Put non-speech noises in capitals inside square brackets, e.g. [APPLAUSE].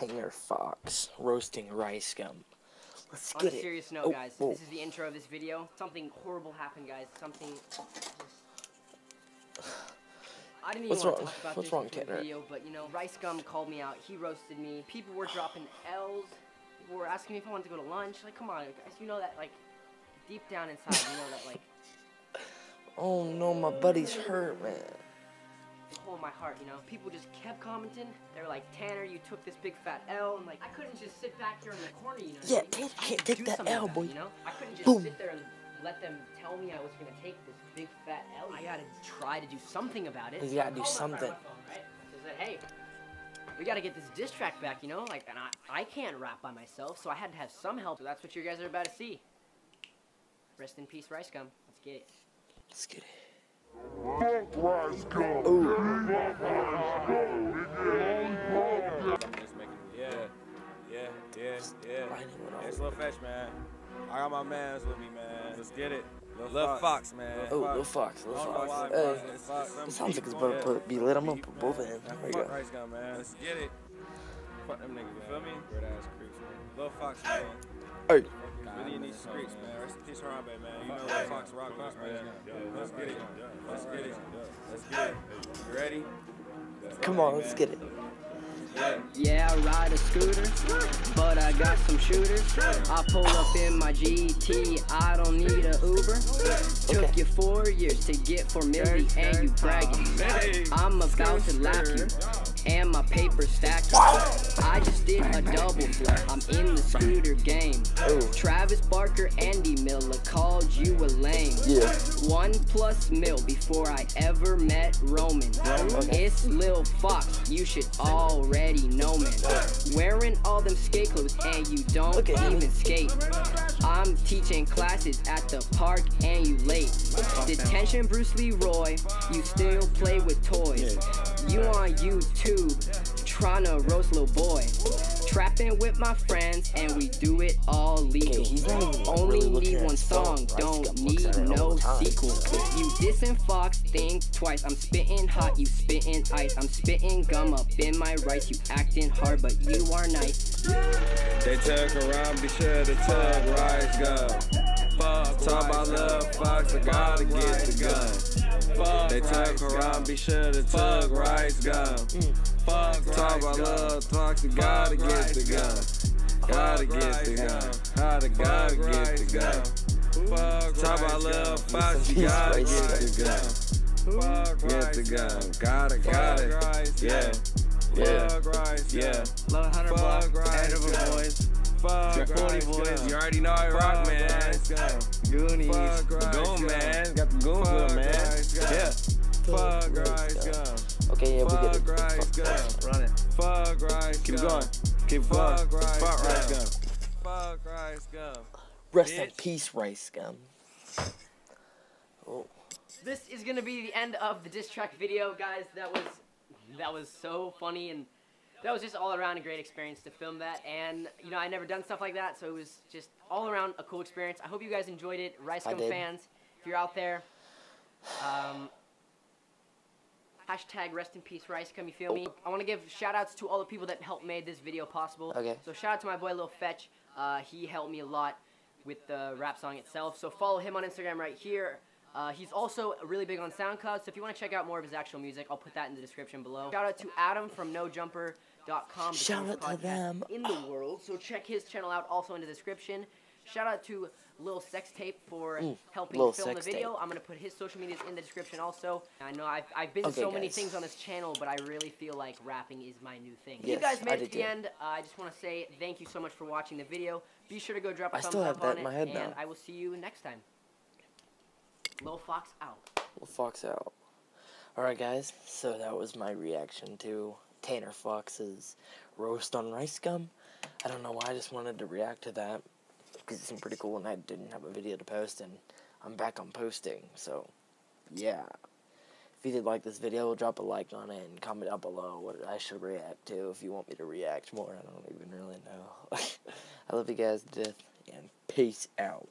Tanner Fox roasting rice gum. Let's On get a it. serious note, Oh, guys, whoa. this is the intro of this video. Something horrible happened, guys. Something just... [SIGHS] I didn't even What's want wrong? to talk about What's this wrong, Tanner? video, but you know, Rice Gum called me out. He roasted me. People were dropping L's. People were asking me if I wanted to go to lunch. Like, come on, guys. You know that, like, deep down inside, you know that, like, [LAUGHS] Oh no, my buddy's hurt, man. Hole in my heart, you know. People just kept commenting. They were like, Tanner, you took this big fat L, and like, I couldn't just sit back here in the corner, you know. Yeah, I mean? Tanner can't take that L, boy. You know, I couldn't just Boom. sit there and let them tell me I was gonna take this big fat L. I gotta try to do something about it. You gotta do I called my friend something. on phone, right? I said, hey. We gotta get this diss track back, you know? Like, and I, I can't rap by myself, so I had to have some help. So that's what you guys are about to see. Rest in peace, Rice Gum. Let's get it. Let's get it. Just making- Yeah, yeah, yeah, yeah. Riding with all It's the- Lil Fetch, man. I got my mans with me, man. Let's get it. Lil, Fox. Fox. man. Oh, Lil Fox, Lil I don't know why Fox. Fox Hey, Fox. It sounds like it's about to put- be lit. I'm gonna put both of them. Man, There you fuck go. Rice Gum, man. Let's get it. Fuck them niggas, you feel me? Weird ass creeps, man. Lil Fox, man. Hey, Really in these streets, man. Rest in peace, Harambe, man. You know Lil Fox rock us, man. Let's get it. Let's get it. Let's get it. You ready? come on, let's get it. Yeah, I ride a scooter, but I got some shooters. I pull up in my GT, I don't need a Uber. Took Okay. you four years to get four million, and you bragging. I'm about to lap you, and my paper stacked. I just did a double flip. I'm in the scooter game. Ooh. Travis Barker, Andy Miller called you a lame. Yeah. One plus mil before I ever met Roman. It's Lil Fox, you should already know, man. Wearing all them skate clothes and you don't Look at him. even skate. I'm teaching classes at the park and you late. Detention Bruce Leroy, you still play with toys. You on YouTube, trying to roast little Boy. Trapping with my friends and we do it all legal. Okay, he's not Only really need one song, Rice don't need at it all no the time. sequel. You dissing Fox, think twice. I'm spitting hot, you spitting ice. I'm spitting gum up in my rice. You acting hard, but you are nice. They tug around, be sure to tug Rice Gun. Fuck, talk about Lil Fox, I gotta get the gun. They tug around, be sure to tug Rice Gun. Fuck, talk about Lil Fox, I gotta get the gun. Gotta get the gun. Gotta, gotta get the gun. Talk about Lil Fox, you gotta get the gun. Get the gun. Gotta, gotta. Yeah. Yeah. Yeah. Love 100 block, Fuck 40 Rice boys, Gum. you already know I rock, man. Goonies. Fuck Goon, Gum. man. Got the goons Fuck with man. Rice Yeah. Fuck Rice Rice Gum. Gum. Okay, yeah, we get Fuck it. Rice Fuck Gum. Run it. Fuck Rice Keep Gum. going. Keep going. Fuck Rice Fuck Rice Gum. Gum. Fuck Rice Gum. Rest in peace, rice gum. Oh, This is gonna be the end of the diss track video, guys. That was that was so funny and that was just all around a great experience to film that. And you know, I never done stuff like that, so it was just all around a cool experience. I hope you guys enjoyed it, Rice Gum fans. If you're out there, um, hashtag rest in peace Rice Gum. You feel me? I want to give shout outs to all the people that helped made this video possible. Okay. So shout out to my boy Lil Fetch. Uh, he helped me a lot with the rap song itself. So follow him on Instagram right here. Uh, he's also really big on SoundCloud, so if you want to check out more of his actual music, I'll put that in the description below. Shout out to Adam from NoJumper.com, Shout out to them. in the world. So check his channel out, also in the description. Shout out to Lil Sex Tape for Mm, helping Lil film the video. Tape. I'm gonna put his social medias in the description also. I know I've, I've been Okay, so many things on this channel, but I really feel like rapping is my new thing. If you guys made I it to the end, uh, I just want to say thank you so much for watching the video. Be sure to go drop a I thumbs still up have that on in my it, and now. I will see you next time. Lil Fox out. well, Fox out. Alright, guys, so that was my reaction to Tanner Fox's roast on rice gum. I don't know why, I just wanted to react to that because it seemed pretty cool and I didn't have a video to post, and I'm back on posting, so yeah. If you did like this video, drop a like on it and comment down below what I should react to if you want me to react more. I don't even really know. [LAUGHS] I love you guys to death, and peace out.